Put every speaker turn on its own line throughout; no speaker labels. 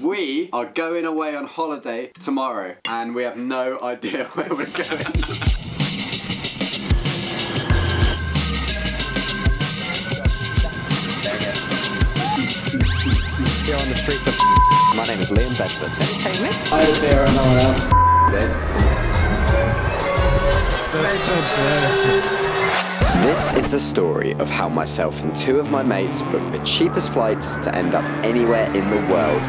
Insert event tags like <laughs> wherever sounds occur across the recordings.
We are going away on holiday tomorrow and we have no <laughs> idea where we're going.
Here on the streets of My name is Liam Bedford.
famous.
I was there and no one else did.
This is the story of how myself and two of my mates booked the cheapest flights to end up anywhere in the world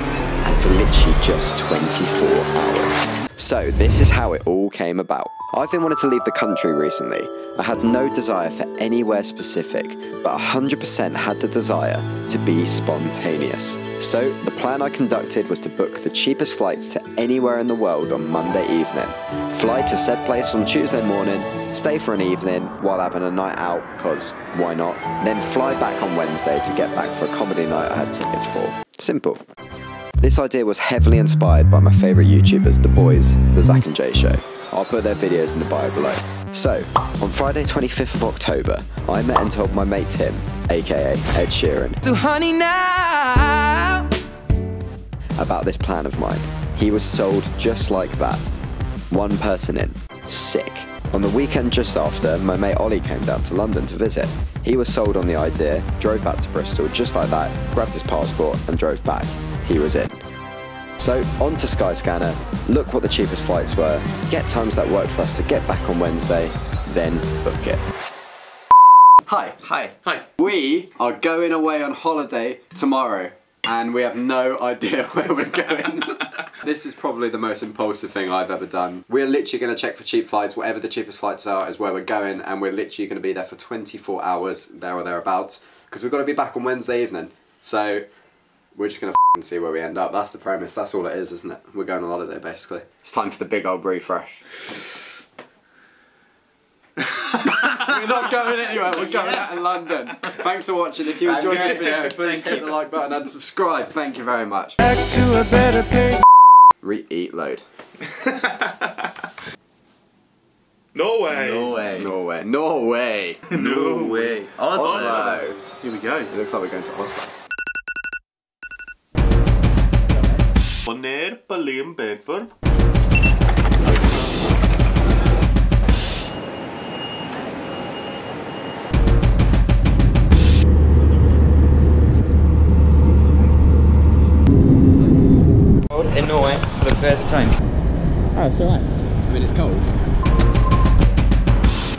and for literally just 24 hours. So, this is how it all came about. I've been wanting to leave the country recently. I had no desire for anywhere specific, but 100% had the desire to be spontaneous. So, the plan I conducted was to book the cheapest flights to anywhere in the world on Monday evening, fly to said place on Tuesday morning, stay for an evening while having a night out, because why not? Then fly back on Wednesday to get back for a comedy night I had tickets for. Simple. This idea was heavily inspired by my favourite YouTubers, the boys, the Zac and Jay Show. I'll put their videos in the bio below. So, on Friday 25th of October, I met and told my mate Tim, aka Ed Sheeran,
So honey now
about this plan of mine. He was sold just like that. One person in. Sick. On the weekend just after, my mate Ollie came down to London to visit. He was sold on the idea, drove back to Bristol just like that, grabbed his passport and drove back. He was in. So, on to Skyscanner, look what the cheapest flights were, get times that worked for us to get back on Wednesday, then book it.
Hi.
Hi. Hi.
We are going away on holiday tomorrow and we have no <laughs> idea where we're going. <laughs> this is probably the most impulsive thing I've ever done. We're literally going to check for cheap flights. Whatever the cheapest flights are is where we're going and we're literally going to be there for 24 hours, there or thereabouts, because we've got to be back on Wednesday evening. So we're just going to see where we end up. That's the premise. That's all it is, isn't it? We're going on holiday, basically.
It's time for the big old refresh. <laughs>
We're not going anywhere. We're going out in London. Thanks for watching. If you enjoyed this video, <laughs> please hit the like button and subscribe. Thank you very much.
back to a better place.
Re-eat load.
Norway.
Norway. Norway. Norway.
No way.
Oslo. Here we go. It looks like we're going to Oslo.
Og ned på Liam Bedford.
in Norway for the first time.
Oh, it's alright. I mean, it's cold.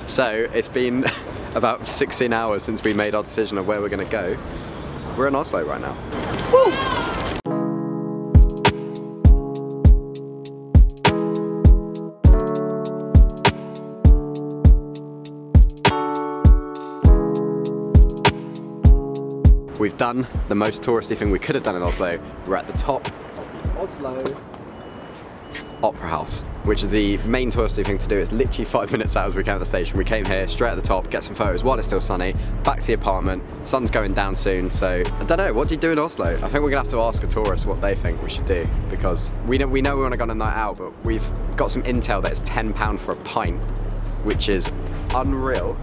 So it's been <laughs> about 16 hours since we made our decision of where we're going to go. We're in Oslo right now. We've done the most touristy thing we could have done in Oslo. We're at the top of the Oslo Opera House, which is the main touristy thing to do. It's literally five <laughs> minutes out as we came out the station. We came here, straight at the top, get some photos while it's still sunny, back to the apartment. Sun's going down soon, so I don't know. What do you do in Oslo? I think we're gonna have to ask a tourist what they think we should do because we know we know we want to go on a night out, but we've got some intel that it's ten pound for a pint, which is unreal.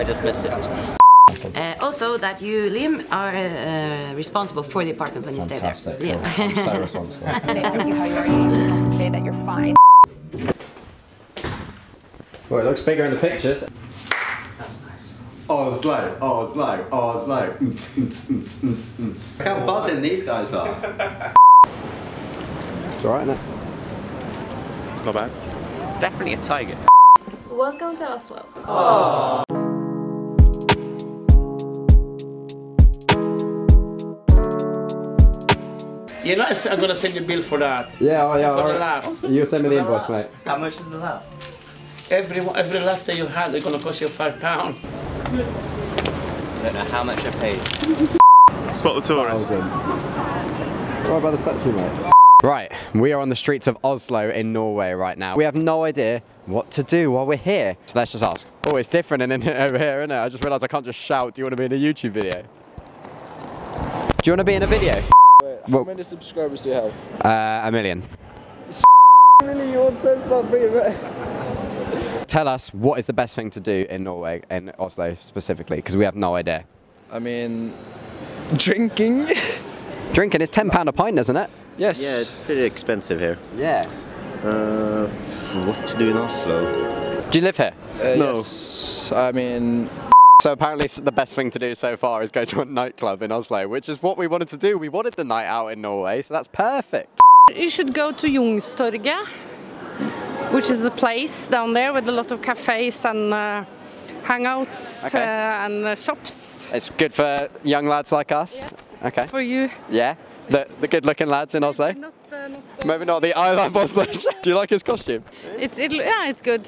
I just missed it.
Uh, also, that you, Liam, are uh, responsible for the apartment when you stay there. Yeah.
I'm so responsible. <laughs>
they ask you how you are, you just have to say that you're fine.
Well, it looks bigger in the pictures. That's nice. Oslo, Oslo, Oslo. Look how buzzing these guys are. <laughs> it's alright, isn't it?
It's not bad.
It's definitely a tiger.
Welcome to Oslo.
You know, I'm gonna send you a bill for that.
Yeah, oh, yeah.
For the laugh.
You send me the invoice, mate.
How much is the laugh?
Every every laugh that you had, they're gonna cost you five pounds.
I don't know how much I paid.
Spot the tourists.
What about the statue, mate? Right, we are on the streets of Oslo in Norway right now. We have no idea what to do while we're here. So let's just ask. Oh, it's different in, in <laughs> over here, isn't it? I just realised I can't just shout, do you want to be in a YouTube video? Do you want to be in a video?
How many subscribers do you have?
Uh, a million. tell us what is the best thing to do in Norway, in Oslo specifically, because we have no idea.
I mean, drinking. <laughs>
Drinking is £10 a pint, isn't it?
yes.
Yeah, it's pretty expensive here.
Yeah.
Uh, what to do in Oslo?
Do you live here?
Uh,
No.
Yes. I mean,
So apparently the best thing to do so far is go to a nightclub in Oslo, which is what we wanted to do. We wanted the night out in Norway, so that's perfect.
You should go to Youngstorget, which is a place down there with a lot of cafes and uh, hangouts
Okay.
uh, and uh, shops
It's good for young lads like us. Okay.
for you.
Yeah. The, the good looking lads in Oslo.
Not, uh, not, uh,
Maybe not the I love Oslo. <laughs> do you like his costume?
It's it, yeah, it's good.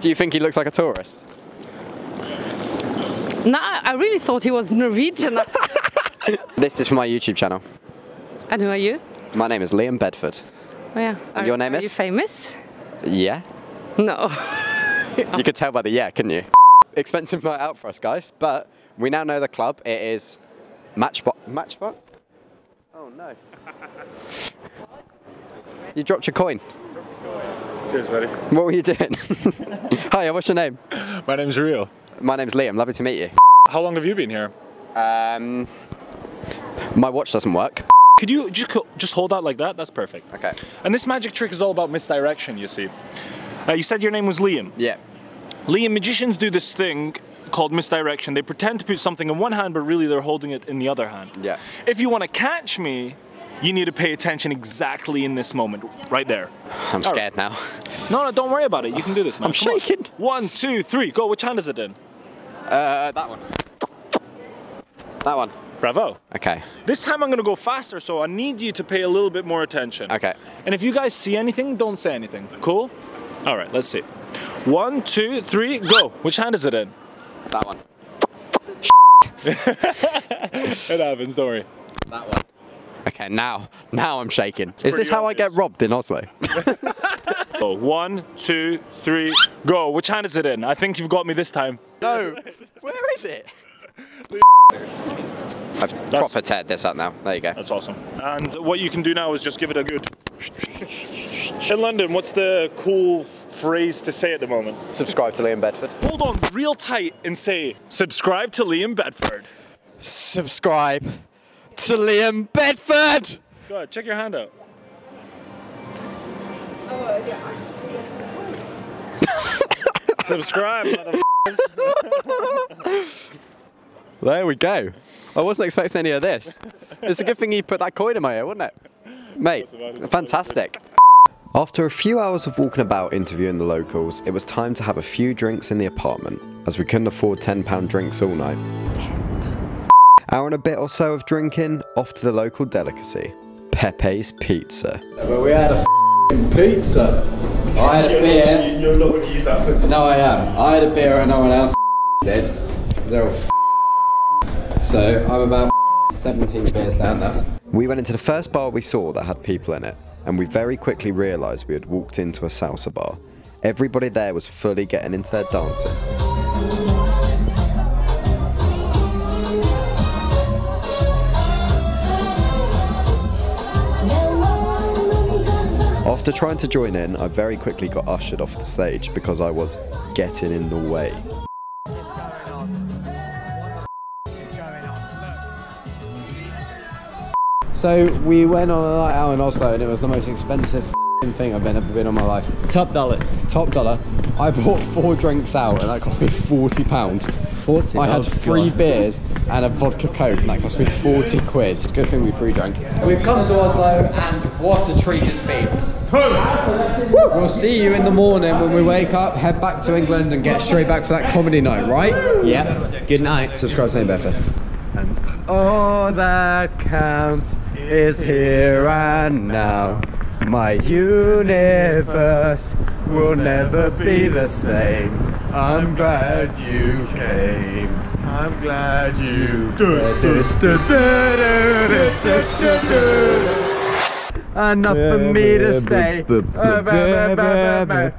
Do you think he looks like a tourist?
No, I really thought he was Norwegian. <laughs>
This is for my YouTube channel.
and who are you?
My name is Liam Bedford.
Oh, yeah. Are,
your name
are
is?
you famous?
Yeah.
No.
You could tell by the yeah, couldn't you? Expensive night out for us, guys. But we now know the club. It is Matchbox. Matchbox? Oh no. You dropped your coin.
Cheers, buddy.
What were you doing? <laughs> Hi, what's your name?
My name's Rio.
My name's Liam. Lovely to meet you.
How long have you been here?
Um, my watch doesn't work.
Could you just just hold that like that? That's perfect.
Okay.
And this magic trick is all about misdirection. You see. Uh, you said your name was Liam.
Yeah.
Liam, magicians do this thing called misdirection. They pretend to put something in one hand, but really they're holding it in the other hand.
Yeah.
If you want to catch me, you need to pay attention exactly in this moment, right there.
I'm scared now.
No, no, don't worry about it. You can do this, man.
I'm
Come on.
shaking.
One, two, three, go. Which hand is it in?
Uh, that one. That one.
Bravo.
Okay.
This time I'm gonna go faster, so I need you to pay a little bit more attention.
Okay.
And if you guys see anything, don't say anything. Cool? All right, let's see. One, two, three, go. Which hand is it in?
That one. <laughs>
It happens, don't worry.
That one. Okay, now, now I'm shaking. Is this how I get robbed in Oslo? <laughs>
Oh, one, two, three, go. Which hand is it in? I think you've got me this time.
no. Where is it? I've proper teared this up now. There you go.
That's awesome. And what you can do now is just give it a good. <laughs> In London, what's the cool phrase to say at the moment?
Subscribe to Liam Bedford.
Hold on real tight and say, subscribe to Liam Bedford.
Subscribe to Liam Bedford.
Go ahead, check your hand out. <laughs> subscribe, mother.
There we go. I wasn't expecting any of this. It's a good thing you put that coin in my ear, wasn't it? Mate, fantastic. After a few hours of walking about interviewing the locals, it was time to have a few drinks in the apartment, as we couldn't afford £10 drinks all night. Hour and a bit or so of drinking, off to the local delicacy, Pepe's Pizza.
But we had a pizza. I had a beer.
You're not going to use that for
No, I am. I had a beer and no one else <laughs> did. They're all So I'm about <laughs> 17 beers down there.
We went into the first bar we saw that had people in it, and we very quickly realised we had walked into a salsa bar. Everybody there was fully getting into their dancing. After trying to join in, I very quickly got ushered off the stage because I was getting in the way.
So we went on a night out in Oslo and it was the most expensive thing I've ever been on my life.
Top dollar.
Top dollar. I bought four drinks out and that cost me forty pound.
40.
I had
oh,
three
God.
beers and a vodka coke and that cost me forty quid. Good thing we pre-drank. We've come to Oslo and what a treat it's been. We'll see you in the morning when we wake up, head back to England and get straight back for that comedy night, right?
Yep. Good night.
Subscribe to Liam Bedford.
All that counts is here and now. My universe will never be the same. I'm glad you came. I'm glad you Enough for me to stay.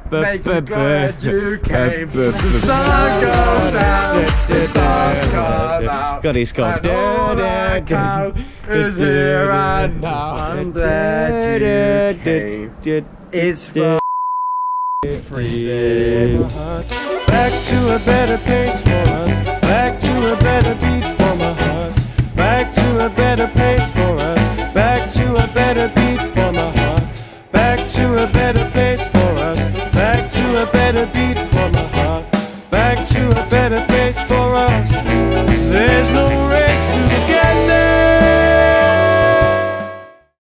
Making glad you came. The sun goes out, the stars come out.
God, he's gone.
And all that counts <laughs> is here and now. I'm glad you came. It's freezing.
Back to a better place for us, back to a better beat.